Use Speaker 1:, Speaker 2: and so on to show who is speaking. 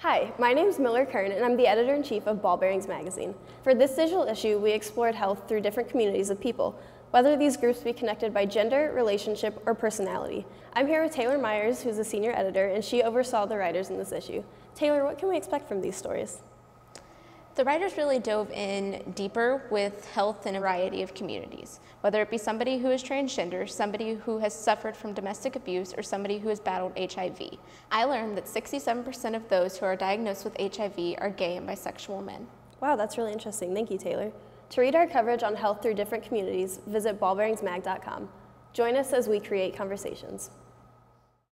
Speaker 1: Hi, my name is Miller Kern, and I'm the editor-in-chief of Ball Bearings Magazine. For this digital issue, we explored health through different communities of people, whether these groups be connected by gender, relationship, or personality. I'm here with Taylor Myers, who's a senior editor, and she oversaw the writers in this issue. Taylor, what can we expect from these stories?
Speaker 2: The writers really dove in deeper with health in a variety of communities, whether it be somebody who is transgender, somebody who has suffered from domestic abuse, or somebody who has battled HIV. I learned that 67% of those who are diagnosed with HIV are gay and bisexual men.
Speaker 1: Wow, that's really interesting. Thank you, Taylor. To read our coverage on health through different communities, visit ballbearingsmag.com. Join us as we create conversations.